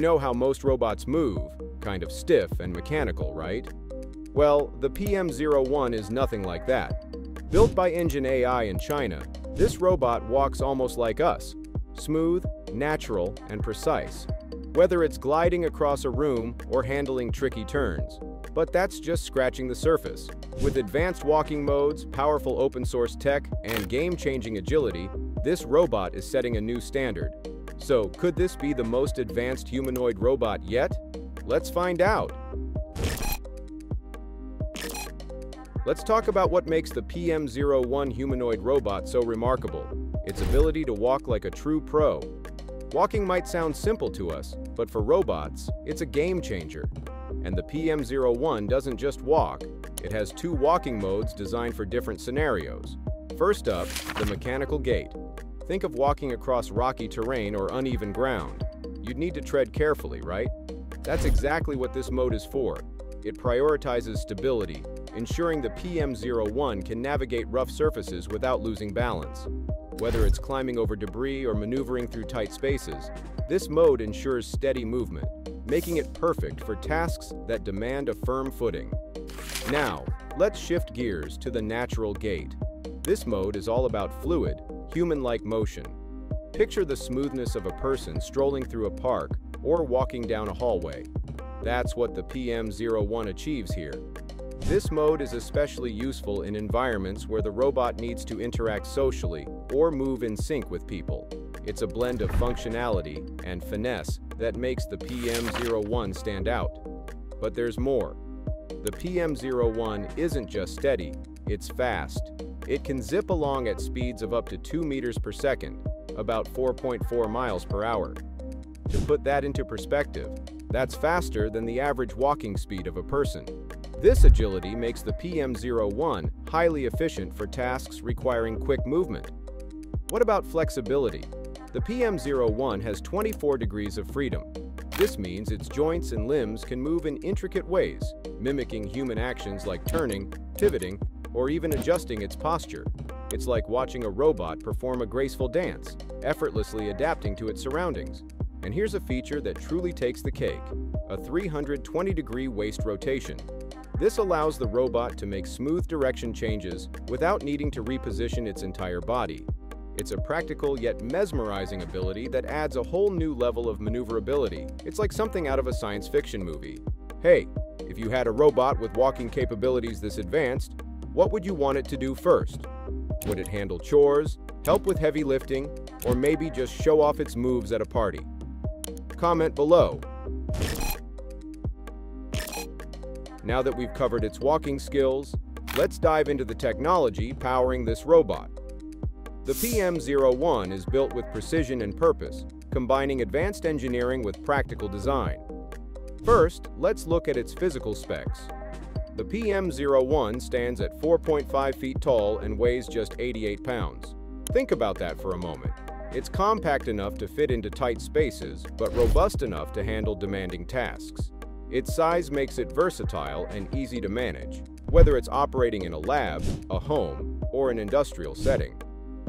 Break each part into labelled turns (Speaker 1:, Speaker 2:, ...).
Speaker 1: You know how most robots move, kind of stiff and mechanical, right? Well, the PM01 is nothing like that. Built by Engine AI in China, this robot walks almost like us, smooth, natural, and precise, whether it's gliding across a room or handling tricky turns. But that's just scratching the surface. With advanced walking modes, powerful open source tech, and game-changing agility, this robot is setting a new standard. So, could this be the most advanced humanoid robot yet? Let's find out. Let's talk about what makes the PM01 humanoid robot so remarkable. Its ability to walk like a true pro. Walking might sound simple to us, but for robots, it's a game changer. And the PM01 doesn't just walk, it has two walking modes designed for different scenarios. First up, the mechanical gait. Think of walking across rocky terrain or uneven ground. You'd need to tread carefully, right? That's exactly what this mode is for. It prioritizes stability, ensuring the PM01 can navigate rough surfaces without losing balance. Whether it's climbing over debris or maneuvering through tight spaces, this mode ensures steady movement, making it perfect for tasks that demand a firm footing. Now, let's shift gears to the natural gait. This mode is all about fluid, human-like motion. Picture the smoothness of a person strolling through a park or walking down a hallway. That's what the PM01 achieves here. This mode is especially useful in environments where the robot needs to interact socially or move in sync with people. It's a blend of functionality and finesse that makes the PM01 stand out. But there's more. The PM01 isn't just steady, it's fast. It can zip along at speeds of up to 2 meters per second, about 4.4 miles per hour. To put that into perspective, that's faster than the average walking speed of a person. This agility makes the PM01 highly efficient for tasks requiring quick movement. What about flexibility? The PM01 has 24 degrees of freedom. This means its joints and limbs can move in intricate ways, mimicking human actions like turning, pivoting, or even adjusting its posture. It's like watching a robot perform a graceful dance, effortlessly adapting to its surroundings. And here's a feature that truly takes the cake, a 320-degree waist rotation. This allows the robot to make smooth direction changes without needing to reposition its entire body. It's a practical yet mesmerizing ability that adds a whole new level of maneuverability. It's like something out of a science fiction movie. Hey, if you had a robot with walking capabilities this advanced, what would you want it to do first? Would it handle chores, help with heavy lifting, or maybe just show off its moves at a party? Comment below Now that we've covered its walking skills, let's dive into the technology powering this robot. The PM01 is built with precision and purpose, combining advanced engineering with practical design. First, let's look at its physical specs. The PM01 stands at 4.5 feet tall and weighs just 88 pounds. Think about that for a moment. It's compact enough to fit into tight spaces, but robust enough to handle demanding tasks. Its size makes it versatile and easy to manage, whether it's operating in a lab, a home, or an industrial setting.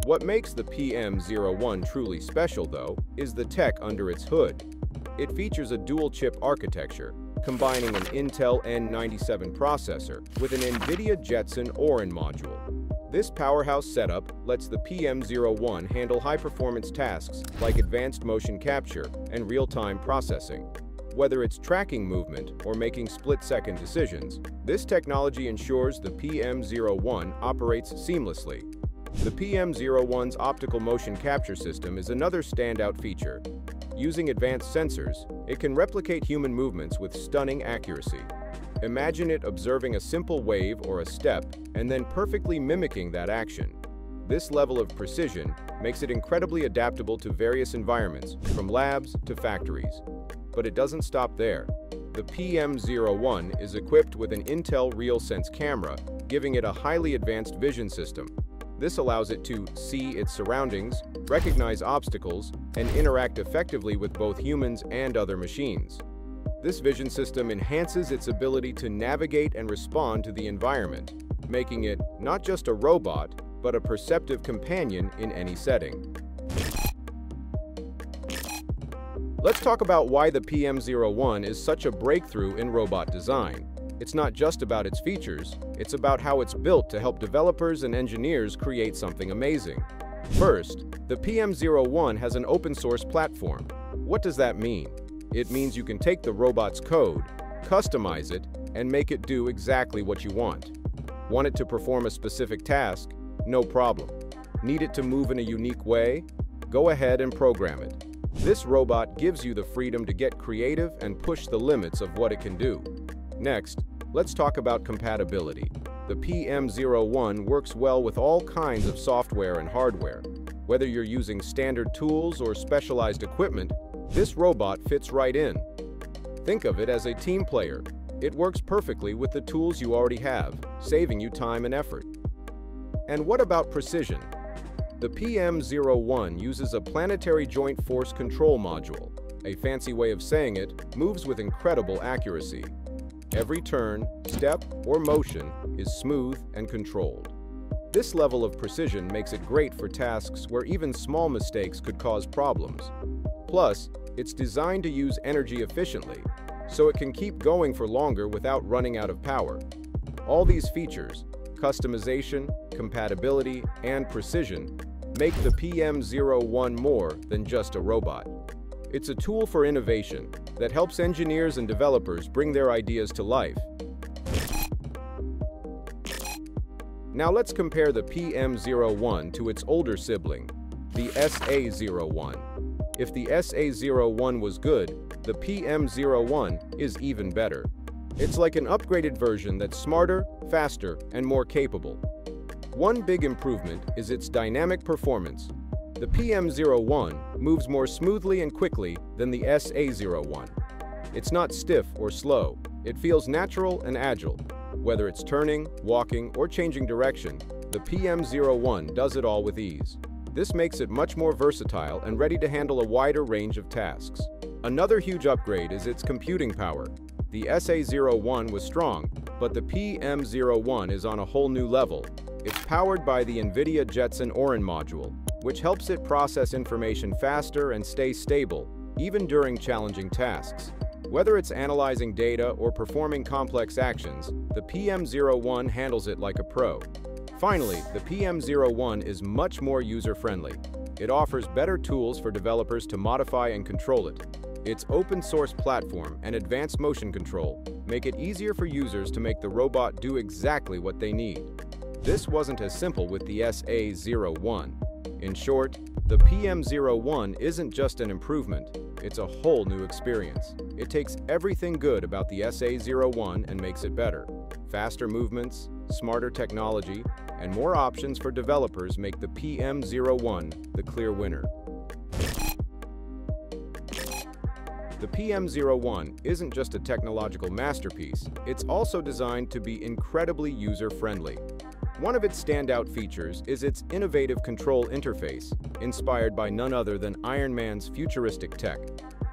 Speaker 1: What makes the PM01 truly special, though, is the tech under its hood. It features a dual-chip architecture, combining an Intel N97 processor with an NVIDIA Jetson Orin module. This powerhouse setup lets the PM01 handle high-performance tasks like advanced motion capture and real-time processing. Whether it's tracking movement or making split-second decisions, this technology ensures the PM01 operates seamlessly. The PM01's optical motion capture system is another standout feature. Using advanced sensors, it can replicate human movements with stunning accuracy. Imagine it observing a simple wave or a step and then perfectly mimicking that action. This level of precision makes it incredibly adaptable to various environments, from labs to factories. But it doesn't stop there. The PM01 is equipped with an Intel RealSense camera, giving it a highly advanced vision system. This allows it to see its surroundings, recognize obstacles, and interact effectively with both humans and other machines. This vision system enhances its ability to navigate and respond to the environment, making it not just a robot, but a perceptive companion in any setting. Let's talk about why the PM01 is such a breakthrough in robot design. It's not just about its features, it's about how it's built to help developers and engineers create something amazing. First, the PM01 has an open source platform. What does that mean? It means you can take the robot's code, customize it, and make it do exactly what you want. Want it to perform a specific task? No problem. Need it to move in a unique way? Go ahead and program it. This robot gives you the freedom to get creative and push the limits of what it can do. Next, let's talk about compatibility. The PM01 works well with all kinds of software and hardware. Whether you're using standard tools or specialized equipment, this robot fits right in. Think of it as a team player. It works perfectly with the tools you already have, saving you time and effort. And what about precision? The PM01 uses a planetary joint force control module. A fancy way of saying it, moves with incredible accuracy. Every turn, step, or motion is smooth and controlled. This level of precision makes it great for tasks where even small mistakes could cause problems. Plus, it's designed to use energy efficiently, so it can keep going for longer without running out of power. All these features, customization, compatibility, and precision, make the PM01 more than just a robot. It's a tool for innovation that helps engineers and developers bring their ideas to life. Now let's compare the PM01 to its older sibling, the SA01. If the SA01 was good, the PM01 is even better. It's like an upgraded version that's smarter, faster, and more capable. One big improvement is its dynamic performance. The PM01 moves more smoothly and quickly than the SA01. It's not stiff or slow. It feels natural and agile. Whether it's turning, walking, or changing direction, the PM01 does it all with ease. This makes it much more versatile and ready to handle a wider range of tasks. Another huge upgrade is its computing power. The SA01 was strong, but the PM01 is on a whole new level. It's powered by the NVIDIA Jetson Orin module, which helps it process information faster and stay stable, even during challenging tasks. Whether it's analyzing data or performing complex actions, the PM01 handles it like a pro. Finally, the PM01 is much more user-friendly. It offers better tools for developers to modify and control it. Its open-source platform and advanced motion control make it easier for users to make the robot do exactly what they need. This wasn't as simple with the SA01. In short, the PM01 isn't just an improvement, it's a whole new experience. It takes everything good about the SA01 and makes it better. Faster movements, smarter technology, and more options for developers make the PM01 the clear winner. The PM01 isn't just a technological masterpiece, it's also designed to be incredibly user-friendly. One of its standout features is its innovative control interface, inspired by none other than Iron Man's futuristic tech.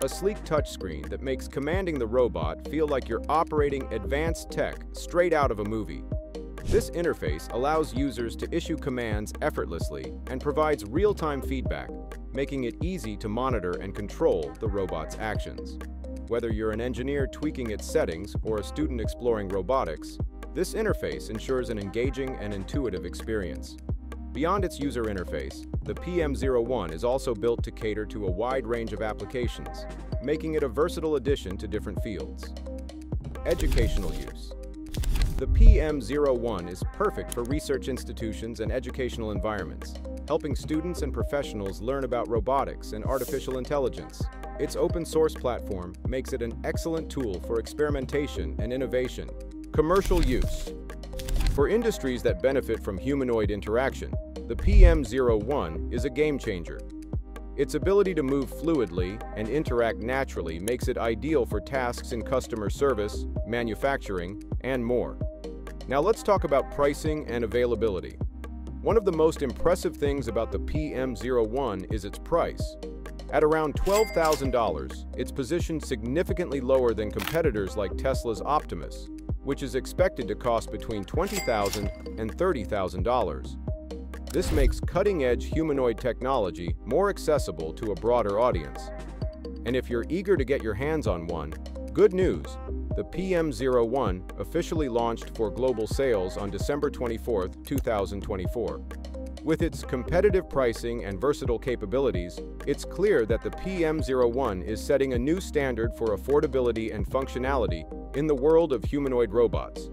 Speaker 1: A sleek touchscreen that makes commanding the robot feel like you're operating advanced tech straight out of a movie. This interface allows users to issue commands effortlessly and provides real-time feedback, making it easy to monitor and control the robot's actions. Whether you're an engineer tweaking its settings or a student exploring robotics, this interface ensures an engaging and intuitive experience. Beyond its user interface, the PM01 is also built to cater to a wide range of applications, making it a versatile addition to different fields. Educational use. The PM01 is perfect for research institutions and educational environments, helping students and professionals learn about robotics and artificial intelligence. Its open source platform makes it an excellent tool for experimentation and innovation. Commercial use. For industries that benefit from humanoid interaction, the PM01 is a game changer. Its ability to move fluidly and interact naturally makes it ideal for tasks in customer service, manufacturing, and more. Now let's talk about pricing and availability. One of the most impressive things about the PM01 is its price. At around $12,000, it's positioned significantly lower than competitors like Tesla's Optimus, which is expected to cost between $20,000 and $30,000. This makes cutting-edge humanoid technology more accessible to a broader audience. And if you're eager to get your hands on one, good news! The PM01 officially launched for global sales on December 24, 2024. With its competitive pricing and versatile capabilities, it's clear that the PM01 is setting a new standard for affordability and functionality in the world of humanoid robots.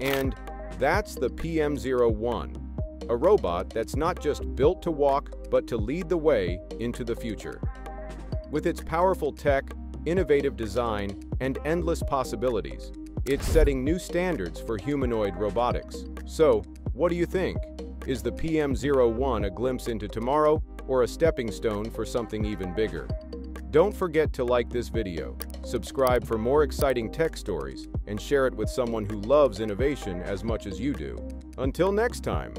Speaker 1: And that's the PM01, a robot that's not just built to walk, but to lead the way into the future. With its powerful tech, innovative design, and endless possibilities, it's setting new standards for humanoid robotics. So, what do you think? Is the PM01 a glimpse into tomorrow or a stepping stone for something even bigger? Don't forget to like this video, subscribe for more exciting tech stories, and share it with someone who loves innovation as much as you do. Until next time!